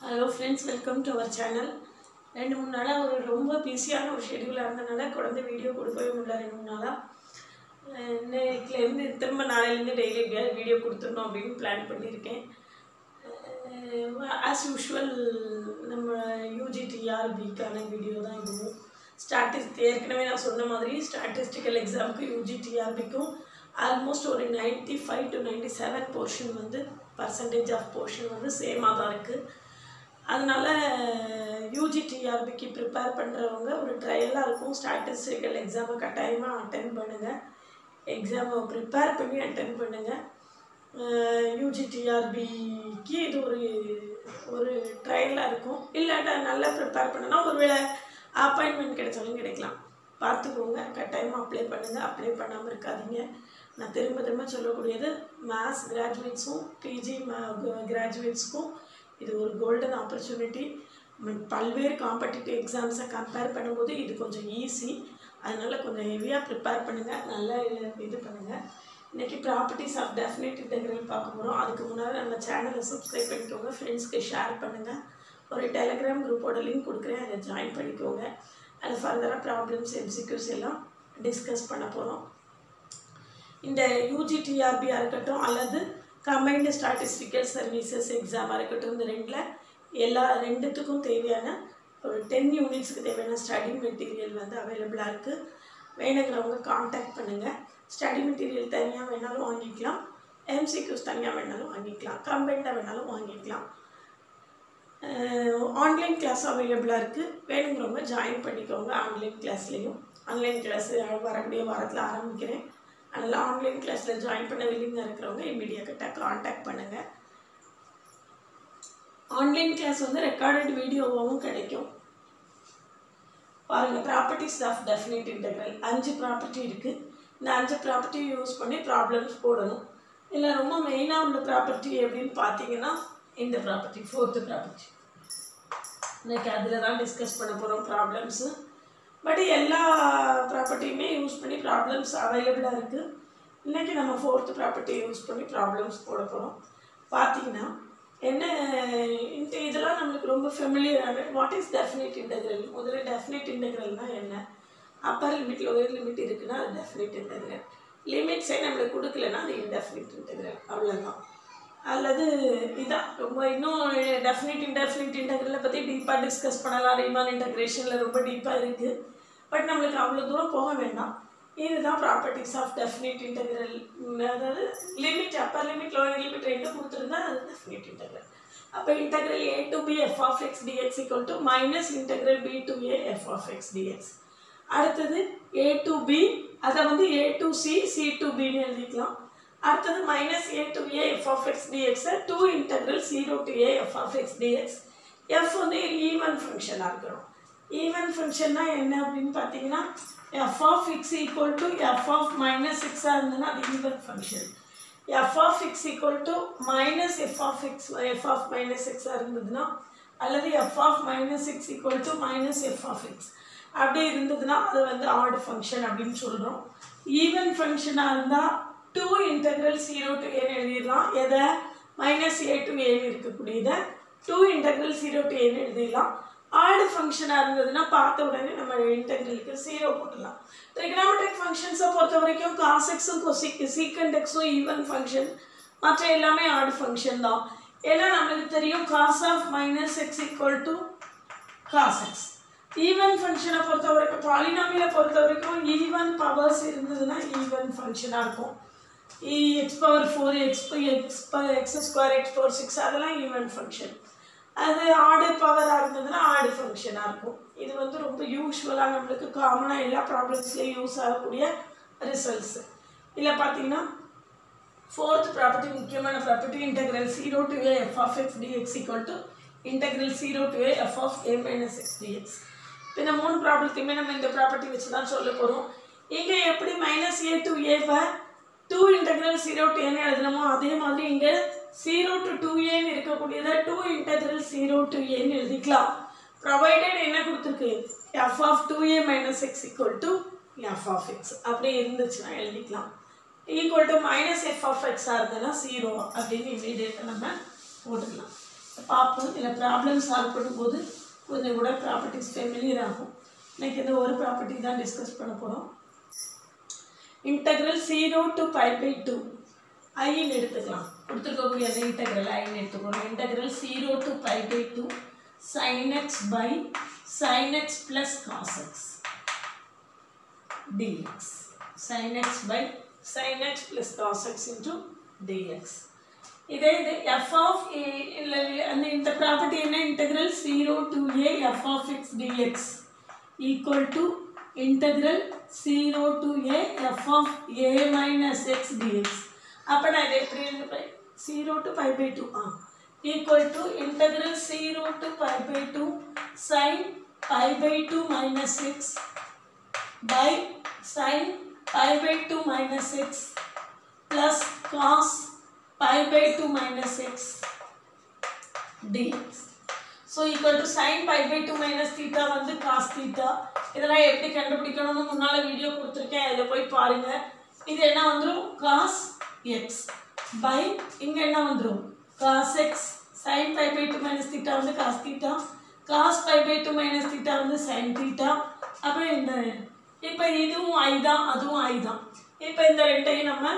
Hello friends welcome to our channel ரெண்டு மூணு நாளாக ஒரு ரொம்ப பிஸியான ஒரு ஷெடியூலாக இருந்தனால குழந்தை வீடியோ கொடுக்கவே முடியல ரெண்டு மூணு நாளாக இன்னைக்குலேருந்து திரும்ப நாளையிலேருந்து டெய்லி எப்படியாவது வீடியோ கொடுத்துடணும் அப்படின்னு பிளான் பண்ணியிருக்கேன். ஆஸ் யூஷுவல் நம்ம யூஜிடிஆர்பிக்கான வீடியோ தான் இதுவும் ஸ்டாட்டிஸ்ட் ஏற்கனவே நான் சொன்ன மாதிரி ஸ்டாட்டிஸ்டிக்கல் எக்ஸாமுக்கு யூஜிடிஆர்பிக்கும் ஆல்மோஸ்ட் ஒரு ninety five to ninety seven portion வந்து பர்சன்டேஜ் ஆஃப் போர்ஷன் வந்து சேமாக தான் இருக்குது அதனால் யூஜி டிஆர்பிக்கு ப்ரிப்பேர் பண்ணுறவங்க ஒரு ட்ரையலாக இருக்கும். ஸ்டாட்டிஸ்டிக்கல் எக்ஸாமை கட்டாயமாக அட்டன் பண்ணுங்கள் எக்ஸாமை ப்ரிப்பேர் பண்ணி அட்டன் பண்ணுங்கள் யூஜி டிஆர்பிக்கு இது ஒரு ஒரு ட்ரையலாக இருக்கும். இல்லாட்டா நல்லா ப்ரிப்பேர் பண்ணனா ஒருவேளை அப்பாயின்மெண்ட் கிடைச்சாலும் கிடைக்கலாம். பார்த்துக்கோங்க. கட்டாயமாக அப்ளை பண்ணுங்கள் அப்ளை பண்ணாமல் இருக்காதீங்க. நான் திரும்ப திரும்ப சொல்லக்கூடியது மேத்ஸ் கிராஜுவேட்ஸும் பிஜி கிராஜுவேட்ஸ்க்கும் இது ஒரு கோல்டன் ஆப்பர்ச்சுனிட்டி பல்வேறு காம்படிட்டிவ் எக்ஸாம்ஸை கம்பேர் பண்ணும்போது இது கொஞ்சம் ஈஸி அதனால் கொஞ்சம் ஹெவியாக ப்ரிப்பேர் பண்ணுங்கள் நல்லா இது பண்ணுங்கள் இன்றைக்கி ப்ராப்பர்ட்டிஸ் ஆஃப் டெஃபினேட் இன்டெகிரல் பார்க்க போகிறோம் அதுக்கு முன்னாடி நம்ம சேனலை சப்ஸ்கிரைப் பண்ணிக்கோங்க. ஃப்ரெண்ட்ஸ்க்கு ஷேர் பண்ணுங்கள் ஒரு டெலிகிராம் குரூப்போட லிங்க் கொடுக்குறேன். அதை ஜாயின் பண்ணிக்கோங்க. அதில் ஃபர்தராக ப்ராப்ளம்ஸ் எம்சிக்யூஸ் எல்லாம் டிஸ்கஸ் பண்ண போகிறோம் இந்த யூஜிடிஆர்பியாக இருக்கட்டும் அல்லது கம்பைன்டு ஸ்டாட்டிஸ்டிக்கல் சர்வீசஸ் எக்ஸாமாக இருக்கட்டும் இந்த ரெண்டில் எல்லா ரெண்டுத்துக்கும் தேவையான ஒரு டென் யூனிட்ஸுக்கு தேவையான ஸ்டடி மெட்டீரியல் வந்து அவைலபிளாக இருக்குது வேணுங்கிறவங்க காண்டாக்ட் பண்ணுங்கள் ஸ்டடி மெட்டீரியல் தனியாக வேணாலும் வாங்கிக்கலாம். எம்சிக்யூஸ் தனியாக வேணாலும் வாங்கிக்கலாம். கம்பைண்டாக வேணாலும் வாங்கிக்கலாம். ஆன்லைன் கிளாஸ் அவைலபிளாக இருக்குது வேணுங்கிறவங்க ஜாயின் பண்ணிக்கோங்க. ஆன்லைன் கிளாஸ்லேயும் ஆன்லைன் கிளாஸ் வரக்கூடிய வாரத்தில் ஆரம்பிக்கிறேன். அதனால் ஆன்லைன் கிளாஸில் ஜாயின் பண்ண வில்லிங்காக இருக்கிறவங்க இமீடியட்டாக காண்டாக்ட் பண்ணுங்கள் ஆன்லைன் கிளாஸ் வந்து ரெக்கார்டட் வீடியோவாகவும் கிடைக்கும். பாருங்கள் ப்ராப்பர்ட்டிஸ் ஆஃப் டெஃபினேட் இன்டெக்ரல் அஞ்சு ப்ராப்பர்ட்டி இருக்குது இந்த அஞ்சு ப்ராப்பர்ட்டியை யூஸ் பண்ணி ப்ராப்ளம்ஸ் போடணும். இல்லை ரொம்ப மெயினாக உள்ள ப்ராப்பர்ட்டி எப்படின்னு பார்த்தீங்கன்னா இந்த ப்ராப்பர்ட்டி ஃபோர்த்து ப்ராப்பர்ட்டி இன்னைக்கு அதில் தான் டிஸ்கஸ் பண்ண போகிறோம் ப்ராப்ளம்ஸு பட் எல்லா ப்ராப்பர்ட்டியுமே யூஸ் பண்ணி ப்ராப்ளம்ஸ் அவைலபிளாக இருக்குது இன்றைக்கி நம்ம ஃபோர்த்து ப்ராப்பர்ட்டி யூஸ் பண்ணி ப்ராப்ளம்ஸ் போட போகிறோம் பார்த்தீங்கன்னா என்ன இந்த இதெல்லாம் நம்மளுக்கு ரொம்ப ஃபெமிலியரான வாட் இஸ் டெஃபினேட் இன்டெக்ரல் முதல்ல டெஃபினேட் இன்டெக்ரல்னால் என்ன? அப்பர் லிமிட் லோயர் லிமிட் இருக்குன்னா அது டெஃபினேட் இன்டெக்ரல் லிமிட்ஸே நம்மளுக்கு கொடுக்கலன்னா அது இன்டெஃபினிட் இன்டெக்ரல் அவ்வளோதான் அல்லது இதான். ரொம்ப இன்னும் டெஃபினிட் இன்டெஃபினிட் இன்டெக்ரலை பற்றி டீப்பாக டிஸ்கஸ் பண்ணலாம். ரீமான் இன்டெக்ரேஷனில் ரொம்ப டீப்பாக இருக்குது பட் நம்மளுக்கு அவ்வளோ தூரம் போக வேண்டாம். இதுதான் ப்ராப்பர்ட்டிஸ் ஆஃப் டெஃபினிட் இன்டெக்ரல் அதாவது limit upper limit lower limit ரெண்டும் கொடுத்துருந்தா அது டெஃபினிட் இன்டெக்ரல் அப்போ integral a to b f of x dx equal to minus integral b to a f of x dx அடுத்தது ஏ டு பி அதை வந்து a to c c to பின்னு எழுதிக்கலாம். அடுத்தது minus a to a f of x டிஎக்ஸை two integral zero to a f of x dx f வந்து even ஃபங்க்ஷனாக இருக்கிறோம் even ஃபங்க்ஷன்னா என்ன அப்படின்னு பார்த்தீங்கன்னா f of x equal to f of minus எக்ஸாக இருந்ததுன்னா அது even function f of x equal to minus f of x f of minus எக்ஸாக இருந்ததுன்னா அல்லது f of minus x equal to minus f of x அப்படி இருந்ததுன்னா அது வந்து add function அப்படின்னு சொல்கிறோம் ஈவன் ஃபங்க்ஷனாக இருந்தால் டூ இன்டெக்ரல் ஜீரோ டு ஏன்னு எழுதிடலாம். எதை? மைனஸ் ஏ டு ஏன்னு இருக்கக்கூடியதை. டூ இன்டெக்ரல் ஜீரோ டு ஏன்னு எழுதிடலாம். ஆடு ஃபங்க்ஷனாக இருந்ததுன்னா பார்த்த உடனே நம்ம இன்டெக்ரலுக்கு ஜீரோ போட்டுடலாம். ட்ரிகனாமெட்ரிக் ஃபங்க்ஷன்ஸை பொறுத்த வரைக்கும் காசெக்ஸும் எக்ஸும் கொசிக் சீக்கண்ட் எக்ஸும் ஈவன் ஃபங்க்ஷன் மற்ற எல்லாமே ஆடு ஃபங்க்ஷன் தான். ஏன்னா நம்மளுக்கு தெரியும் cos of minus x equal to cos x even ஃபங்க்ஷனை பொறுத்த வரைக்கும் பாலினாமியை பொறுத்த வரைக்கும் ஈவன் பவர்ஸ் இருந்ததுன்னா ஈவன் ஃபங்க்ஷனாக இருக்கும். X power four x x x square x power six அதெல்லாம் ஈவன் ஃபங்க்ஷன் அது ஆடு பவராக இருந்ததுன்னா ஆடு ஃபங்க்ஷனாக இருக்கும். இது வந்து ரொம்ப யூஸ்வலாக நம்மளுக்கு காமனாக எல்லா ப்ராப்ளம்ஸ்லேயும் யூஸ் ஆகக்கூடிய ரிசல்ட்ஸு இல்லை பார்த்தீங்கன்னா ஃபோர்த் ப்ராப்பர்ட்டி முக்கியமான property integral zero to a f of x dx equal to integral zero to a f of a minus x dx இப்போ இந்த மூணு ப்ராப்ளத்தையுமே நம்ம இந்த ப்ராப்பர்ட்டி வச்சு தான் சொல்ல போகிறோம் இங்கே எப்படி மைனஸ் ஏ டு ஏவை டூ இன்டெக்ரல் ஜீரோ டு ஏன்னு எழுதணுமோ? அதே மாதிரி இங்கே ஜீரோ டு டூ ஏன்னு இருக்கக்கூடியதை டூ இன்டெக்ரல் ஜீரோ டு ஏன்னு எழுதிக்கலாம். ப்ரொவைடட் என்ன கொடுத்துருக்கு? F of two a minus x equal to f of x அப்படி இருந்துச்சுன்னா எழுதிக்கலாம். Equal to minus f of எக்ஸாக இருந்ததுன்னா ஜீரோ அப்படின்னு இமீடியட்டாக நம்ம போட்டுக்கலாம். பார்ப்போம். இல்லை ப்ராப்ளம் சால்வ் பண்ணும்போது கொஞ்சம் கூட ப்ராப்பர்ட்டிஸ் ஃபெமிலியர் ஆகும். இன்னைக்கு இந்த ஒரு ப்ராப்பர்ட்டி தான் டிஸ்கஸ் பண்ண போகிறோம் integral zero to pi by two ஐன்னு எடுத்துக்கலாம் கொடுத்துருக்கக்கூடிய அந்த இன்டெக்ரல் ஐன்னு எடுத்துக்கணும் integral zero to pi by two sine x by sine x plus cos x dx. Sin x by sin x plus cos x into dx. இதே இது f of a இல்ல அந்த இந்த ப்ராப்பர்ட்டி என்ன integral 0 to a f of x dx equal to integral 0 to a f of a minus x dx அப்போ நான் இதை எப்படி எழுதுப்பேன் 0 to pi by 2 ah equal to integral 0 to pi by 2 sin pi by 2 minus 6 by sin pi by 2 minus 6 plus cos pi by 2 minus 6 dx. So equal to sine pi by two minus theta வந்து cos theta இதெல்லாம் எப்படி கண்டுபிடிக்கணும்னு முன்னால் video கொடுத்துருக்கேன். அதில் போய் பாருங்கள் இது என்ன வந்துடும் காஸ் எக்ஸ் பை இங்கே என்ன வந்துடும் cos x sine pi by two minus theta வந்து cos theta cos pi by two minus theta வந்து சைன் தீட்டா அப்புறம் இந்த இப்போ இதுவும் ஐ தான் அதுவும் ஐ தான். இப்போ இந்த ரெண்டையும் நம்ம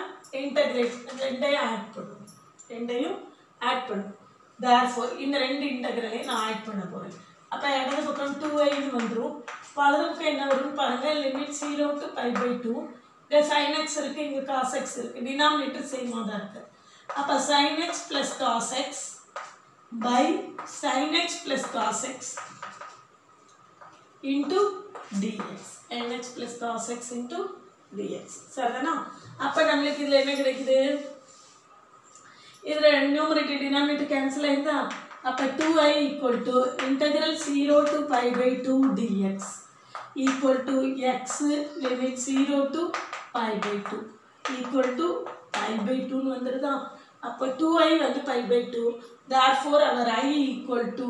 இன்டகிரேட் ரெண்டையும் ஆட் பண்ணுவோம் ரெண்டையும் ஆட் பண்ணுவோம் தேர்ஃபோர் இந்த ரெண்டு இன்டகிரலையும் நான் ஆட் பண்ண போகிறேன் அப்போ இடது பக்கம் டூ ஐன்னு வந்துடும் வலது பக்கம் என்ன வரும்னு பாருங்கள் limit zero to pi by two இங்கே சைன் எக்ஸ் இருக்குது இங்கே காஸ் எக்ஸ் இருக்குது டினாமினேட்டர் சேமாக தான் இருக்குது அப்போ sine x plus cos x by sine x plus cos x into dx NX plus cos x into dx சரிதானா? அப்போ நம்மளுக்கு இதில் என்ன கிடைக்குது? இதில் நியூமரேட்டர் டினாமினேட்டர் கேன்சல் ஆயிருந்தா அப்போ two I equal to integral zero to pi by two dx equal to x limit zero to pi by two equal to pi by டூன்னு வந்துடுதா அப்போ டூ ஐ வந்து pi by two therefore our I equal to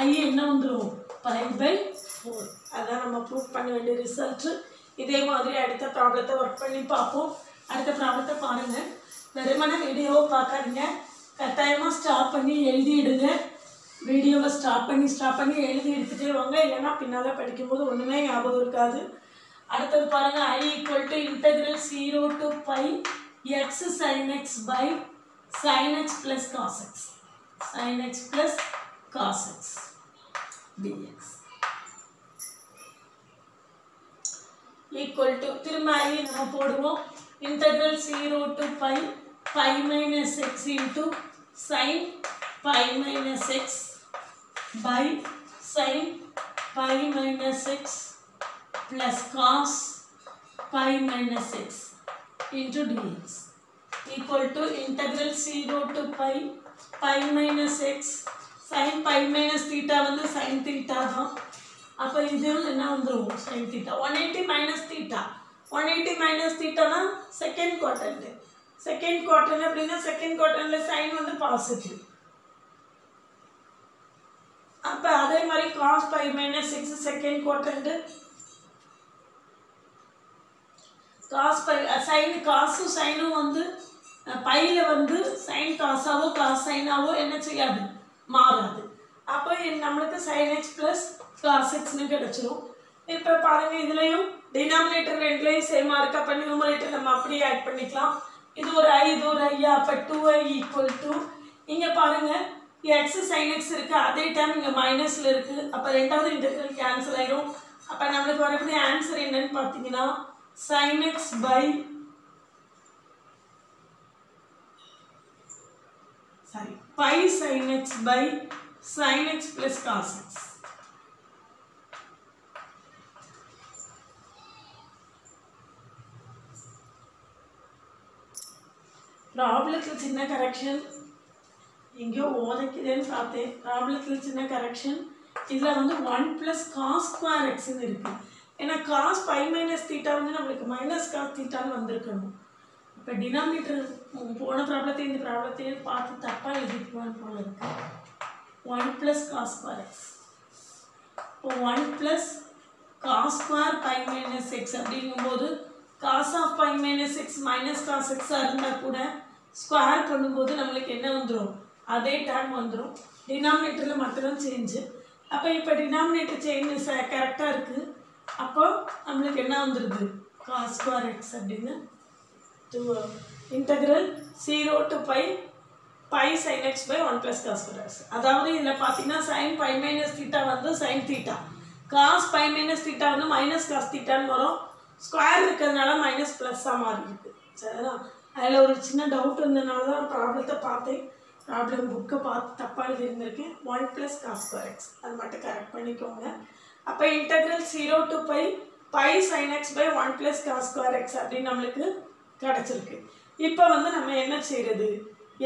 I என்ன வந்துடும் by by four அதான் நம்ம prove பண்ண வேண்டிய ரிசல்ட்டு இதே மாதிரி அடுத்த ப்ராப்ளத்தை ஒர்க் பண்ணி பார்ப்போம். அடுத்த ப்ராப்ளத்தை பாருங்கள் வெறுமனே வீடியோவை பார்க்காதீங்க. கட்டாயமாக ஸ்டாப் பண்ணி எழுதிடுங்க. வீடியோவை ஸ்டாப் பண்ணி ஸ்டாப் பண்ணி எழுதி எடுத்துகிட்டே வாங்க. இல்லைன்னா பின்னால் படிக்கும்போது ஒன்றுமே ஞாபகம் இருக்காது. அடுத்தது பாருங்கள் I equal to integral zero to pi x sin x by sin x plus cos x sin x plus cos x dx equal to திரும்ப ஐ நம்ம போடுவோம். Integral zero to pi pi minus x into sin pi minus x by sin pi minus x plus cos pi minus x into dx equal to integral zero to pi pi minus x sin pi minus theta வந்து sign theta தான். அப்போ இது என்ன வந்துடும் sin theta one eighty minus theta one eighty minus தீட்டானா second குவார்டர்ல அப்படின்னா second குவார்டர்ல sign வந்து பாசிட்டிவ் அப்போ அதே மாதிரி cos pi minus six second quadrant cos by sin காசும் சைனும் வந்து பையில் வந்து சைன் காசாவோ காஸ் சைனாவோ என்ன செய்யாது? மாறாது. அப்போ நம்மளுக்கு சைன் எக்ஸ் ப்ளஸ் காஸ் எக்ஸ்னு கிடச்சிரும். இப்போ பாருங்கள் இதுலேயும் டினாமினேட்டர் ரெண்டுலேயும் சேமாக இருக்கு. அப்போ நியூமரேட்டர் நம்ம அப்படியே ஆட் பண்ணிக்கலாம். இது ஒரு ஐ இது ஒரு ஐயா அப்போ டூ ஐ ஈக்குவல் டு இங்கே பாருங்கள் எக்ஸ் சைன் எக்ஸ் இருக்குது அதே டைம் இங்கே மைனஸில் இருக்குது அப்போ ரெண்டாவது இன்டெக்ரல் கேன்சல் ஆயிரும். அப்போ நம்மளுக்கு வரக்கூடிய ஆன்சர் என்னன்னு பார்த்தீங்கன்னா sin x pi sorry pi sin x by sin x plus cos ப்ராப்ளத்தில் சின்ன கரெக்ஷன் எங்கேயோ ஓதைக்குதேன்னு பார்த்தேன் ப்ராப்ளத்தில் சின்ன கரெக்ஷன் இதில் வந்து ஒன் ப்ளஸ் காஸ் ஸ்கொயர் எக்ஸ்ன்னு இருக்குது ஏன்னா காஸ் ஃபைவ் மைனஸ் தீட்டா வந்து நம்மளுக்கு மைனஸ் காஸ் தீட்டான்னு வந்திருக்கணும் இப்போ டினாமீட்டர் போன ப்ராப்ளத்தையும் இந்த ப்ராப்ளத்தையும் பார்த்து தப்பாக எழுதிக்குவான்னு போல இருக்கு one plus cos square x இப்போ one plus cos square five minus x அப்படிங்கும்போது cos of pi minus x minus cos எக்ஸாக இருந்தால் கூட ஸ்கொயர் பண்ணும்போது நம்மளுக்கு என்ன வந்துடும் அதே டேர்ம் வந்துடும் டினாமினேட்டரில் மட்டும்தான் சேஞ்சு அப்போ இப்போ டினாமினேட்டர் சேஞ்ச் கரெக்டாக இருக்குது அப்போ நம்மளுக்கு என்ன வந்துடுது காஸ் ஸ்கொயர் எக்ஸ் அப்படின்னு. Two integral zero to pi pi sin x by one plus cos square x அதாவது இதில் பார்த்தீங்கன்னா சைன் பை மைனஸ் தீட்டா வந்து sin theta cos pi minus theta வந்து மைனஸ் காஸ் தீட்டான்னு வரும். ஸ்கொயர் இருக்கிறதுனால மைனஸ் ப்ளஸ்ஸாக மாறி இருக்குது சரிதான்? அதில் ஒரு சின்ன டவுட் இருந்ததுனால தான் ப்ராப்ளத்தை பார்த்தேன். ப்ராப்ளம் புக்கை பார்த்து தப்பாக எழுதியிருந்திருக்கேன். ஒன் ப்ளஸ் காஸ் எக்ஸ் அது மட்டும் கரெக்ட் பண்ணிக்கோங்க. அப்போ integral zero to pi pi sin x by one plus cos x அப்படின்னு நம்மளுக்கு கிடச்சிருக்கு. இப்போ வந்து நம்ம என்ன செய்கிறது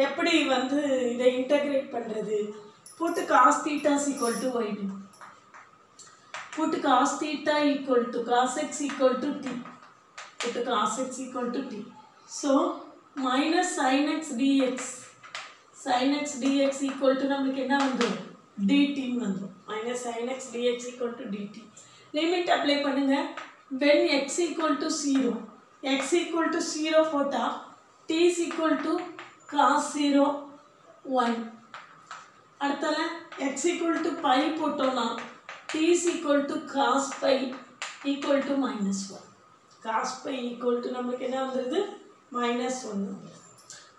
எப்படி வந்து இதை இன்டகிரேட் பண்ணுறது put cos thetas equal to y t put cos theta equal to cos x equal to t put cos x equal to t So, minus sin x dx. sin x dx equal to நம்மளுக்கு என்ன வந்துடும் dt வந்துடும் minus sin x dx equal to dt. Limit apply பண்ணுங்க when x equal to 0 x equal to 0 போட்டா t is equal to cos 0 1 அடுத்தல x equal to pi போட்டோம்னா t is equal to cos pi equal to minus 1 cos pi equal to நம்மளுக்கு என்ன வந்துருது minus 1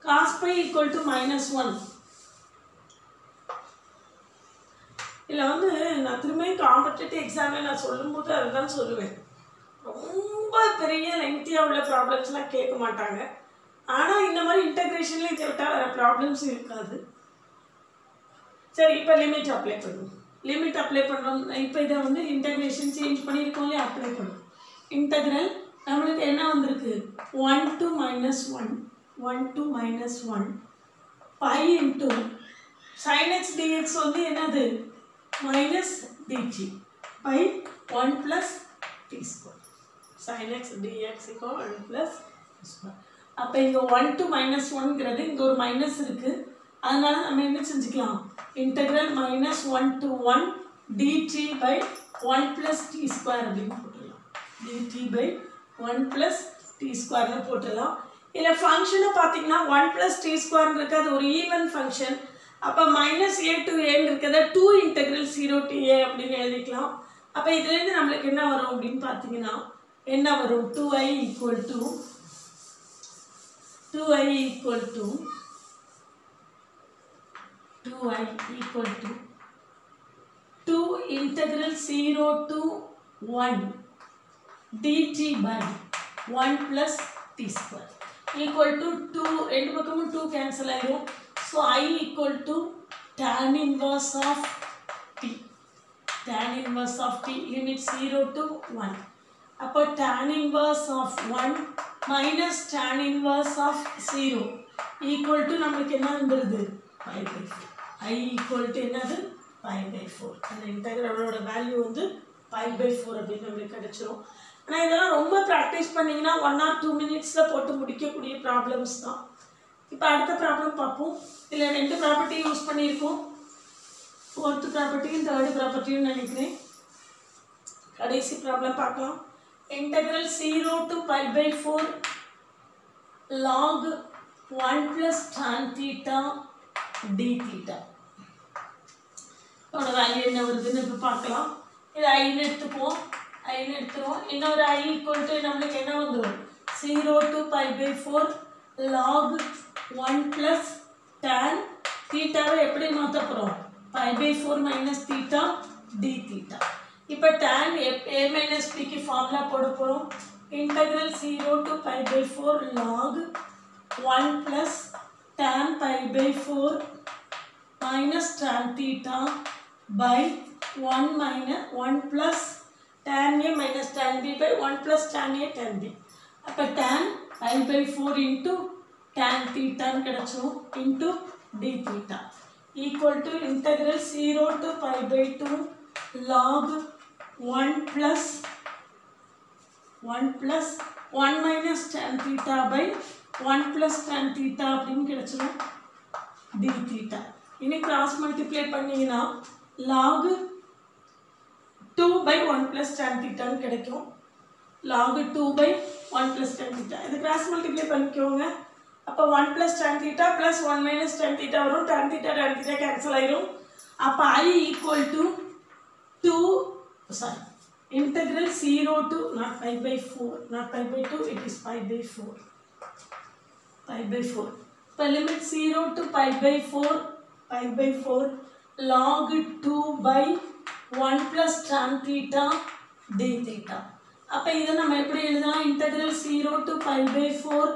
cos pi equal to minus 1 இதில் வந்து நான் திரும்பியும் competitive எக்ஸாமில் நான் சொல்லும்போது அதுதான் சொல்லுவேன். ரொம்ப பெரிய லெங்க்தியாக உள்ள ப்ராப்ளம்ஸ்லாம் கேட்க மாட்டாங்க. ஆனால் இந்த மாதிரி இன்டகிரேஷன்லேயும் கேட்டால் வேறு ப்ராப்ளம்ஸ் இருக்காது. சரி இப்போ லிமிட் அப்ளை பண்ணுவோம் லிமிட் அப்ளை பண்ணுறோம் இப்போ இதை வந்து இன்டகிரேஷன் சேஞ்ச் பண்ணியிருக்கோம் இல்லையா? அப்ளை பண்ணுவோம் இன்டகிரல் நம்மளுக்கு என்ன வந்திருக்கு? One to minus one one to minus one pi into sin x dx வந்து என்னது? Minus dt by one plus t square sin x dx இப்போ ஒன் ப்ளஸ் ஸ்கொயர் அப்போ இங்கே ஒன் டு மைனஸ் ஒன்ங்கிறது இங்கே ஒரு மைனஸ் இருக்குது அதனால நம்ம என்ன செஞ்சுக்கலாம்? Integral minus one to one dt by one plus t square அப்படின்னு போட்டுடலாம். Dt by one plus t ஸ்கொயர்னு போட்டுடலாம். இதில் ஃபங்க்ஷனை பார்த்தீங்கன்னா ஒன் ப்ளஸ் டி ஸ்கொயர்னு இருக்குது அது ஒரு ஈவன் ஃபங்க்ஷன் அப்போ மைனஸ் ஏ டு ஏன்னு இருக்கிறத two integral zero to a அப்படின்னு எழுதிக்கலாம். அப்போ இதுலேருந்து நம்மளுக்கு என்ன வரும் அப்படின்னு பார்த்தீங்கன்னா என்ன வரும்? Two I equal to two I equal to 2i equal to 2 integral 0 to 1 dt by 1 plus t square equal to 2 ரெண்டு பக்கமும் 2 cancel ஆயிடும் so i equal to tan inverse of t tan inverse of t limit 0 to 1 அப்போ tan inverse of 1 minus tan inverse of 0 equal to நம்மளுக்கு என்ன வந்துடுது 5 by 4 i equal to என்னது 5 by 4 அந்த இன்டகிரலோட value வந்து 5 by 4 அப்படின்னு நம்மளுக்கு கிடைச்சிரும் ஆனால் இதெல்லாம் ரொம்ப ப்ராக்டிஸ் பண்ணிங்கன்னா ஒன் ஆர் டூ மினிட்ஸில் போட்டு முடிக்கக்கூடிய ப்ராப்ளம்ஸ் தான். இப்போ அடுத்த ப்ராப்ளம் பார்ப்போம். இதில் ரெண்டு ப்ராப்பர்ட்டி யூஸ் பண்ணியிருக்கோம். ஃபோர்த்து ப்ராப்பர்ட்டியும் தேர்டு ப்ராப்பர்ட்டியும் நினைக்கிறேன். கடைசி ப்ராப்ளம் பார்க்கலாம். Integral zero to pi by four log one plus tan theta d theta இதோட வேல்யூ என்ன வருதுன்னு இப்போ பார்க்கலாம். இது ஐன்னு எடுத்துப்போம் ஐன்னு எடுத்துருவோம். இன்னொரு ஐ ஈக்குவல் டு நம்மளுக்கு என்ன வந்துடும் zero to pi by four log one plus tan தீட்டாவை எப்படி மாற்ற போகிறோம் pi by four minus theta d theta இப்போ டேன் ஏ மைனஸ் பிக்கு ஃபார்முலா போட போகிறோம் integral zero to pi by four log one plus tan pi by four minus tan theta by one minus one plus tan A minus tan B by 1 plus tan A tan B. அப்போ tan I by 4 into tan theta ன்னு into d theta equal to integral 0 to pi by 2 log 1 plus 1 plus 1 minus tan theta by 1 plus tan theta அப்படின் கிடச்சும் d theta இனி cross multiply பண்ணியினா log 2 by 1 plus tan theta ன்னு கிடைக்கும் log 2 by 1 plus tan theta இது cross multiply பண்ணிக்கோங்க அப்போ one plus tan theta plus one minus tan theta வரும் tan theta tan theta cancel ஆயிரும் அப்போ I equal to two sorry integral 0 to not pi by 4 not pi by 2 it is pi by 4 pi by 4 so limit 0 to pi by 4 pi by 4 log 2 by 1 plus tan theta d theta அப்போ இதை நம்ம எப்படி எழுதலாம் integral 0 to pi by 4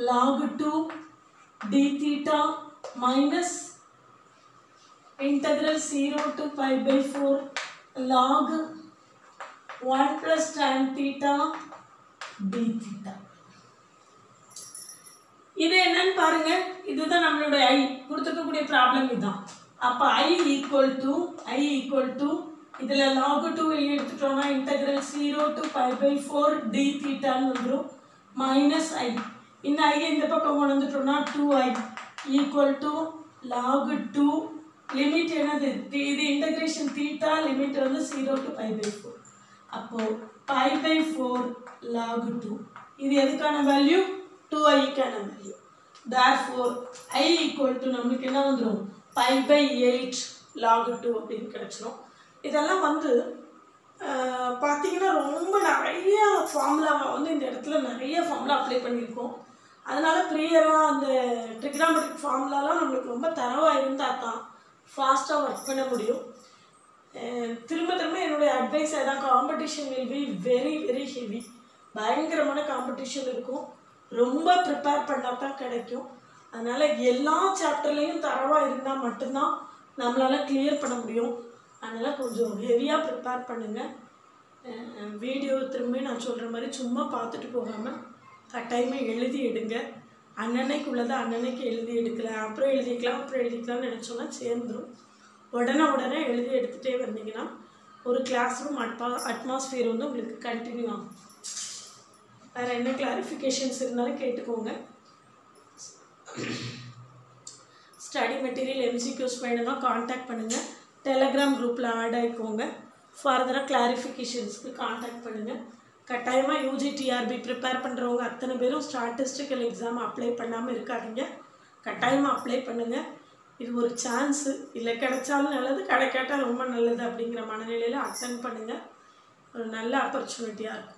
log 2 d theta minus integral 0 to pi by 4 log 1 plus tan theta d theta இது என்னன்னு பாருங்க இதுதான் நம்மளுடைய ஐ கொடுத்துருக்கக்கூடிய ப்ராப்ளம் இதுதான் அப்போ I equal to I equal to இதில் லாக் டூ எடுத்துட்டோம்னா integral zero to five by four D தீட்டான்னு வந்துடும் மைனஸ் ஐ இந்த ஐ இந்த பக்கம் கொண்டு வந்துட்டோம்னா two I equal to log two limit என்னது? இது இன்டகிரேஷன் தீட்டா லிமிட் வந்து zero to five by four அப்போது five by four log two இது எதுக்கான வேல்யூ டூ ஐக்கான value therefore I equal to நம்மளுக்கு என்ன வந்துடும் five by eight log two அப்படின்னு கிடச்சிரும். இதெல்லாம் வந்து பார்த்தீங்கன்னா ரொம்ப நிறைய ஃபார்முலாவை வந்து இந்த இடத்துல நிறைய ஃபார்முலா அப்ளை பண்ணியிருக்கோம். அதனால் ப்ரீயராக அந்த ட்ரிக்னாமெட்ரிக் ஃபார்முலாலாம் நம்மளுக்கு ரொம்ப தரவாக இருந்தால் தான் ஃபாஸ்ட்டாக ஒர்க் பண்ண முடியும். திரும்ப திரும்ப என்னுடைய அட்வைஸ் அதான் competition will be very very heavy பயங்கரமான காம்படிஷன் இருக்கும். ரொம்ப ப்ரிப்பேர் பண்ணால் தான் கிடைக்கும். அதனால் எல்லா சாப்டர்லேயும் தரவாக இருந்தால் மட்டும்தான் நம்மளால் கிளியர் பண்ண முடியும். அதனால் கொஞ்சம் ஹெவியாக ப்ரிப்பேர் பண்ணுங்கள் வீடியோ திரும்ப நான் சொல்கிற மாதிரி சும்மா பார்த்துட்டு போகாமல் கட்டாயமாக எழுதி எடுங்க. அன்னன்னைக்கு உள்ளதை அன்னன்னைக்கு எழுதி எடுக்கலாம் அப்புறம் எழுதிக்கலாம் அப்புறம் எழுதிக்கலாம்னு நினச்சோன்னா சேர்ந்துரும். உடனே உடனே எழுதி எடுத்துகிட்டே வந்தீங்கன்னா ஒரு கிளாஸ் ரூம் அட்மா அட்மாஸ்ஃபியர் வந்து உங்களுக்கு கண்டினியூ ஆகும். வேறு என்ன கிளாரிஃபிகேஷன்ஸ் இருந்தாலும் கேட்டுக்கோங்க. ஸ்டடி மெட்டீரியல் எம்சிக்யூஸ் வேணும்னா காண்டாக்ட் பண்ணுங்கள் டெலகிராம் குரூப்பில் ஆட் ஆகிக்கோங்க ஃபர்தராக கிளாரிஃபிகேஷன்ஸ்க்கு காண்டாக்ட் பண்ணுங்கள் கட்டாயமாக யூஜி டிஆர்பி ப்ரிப்பேர் பண்ணுறவங்க அத்தனை பேரும் ஸ்டாட்டிஸ்டிக்கல் எக்ஸாம் அப்ளை பண்ணாமல் இருக்காதிங்க. கட்டாயமாக அப்ளை பண்ணுங்கள் இது ஒரு சான்ஸு இல்லை கிடைச்சாலும் நல்லது கிடைக்காட்டால் ரொம்ப நல்லது அப்படிங்கிற மனநிலையில் அட்டன் பண்ணுங்கள் ஒரு நல்ல ஆப்பர்ச்சுனிட்டியாக இருக்கும்.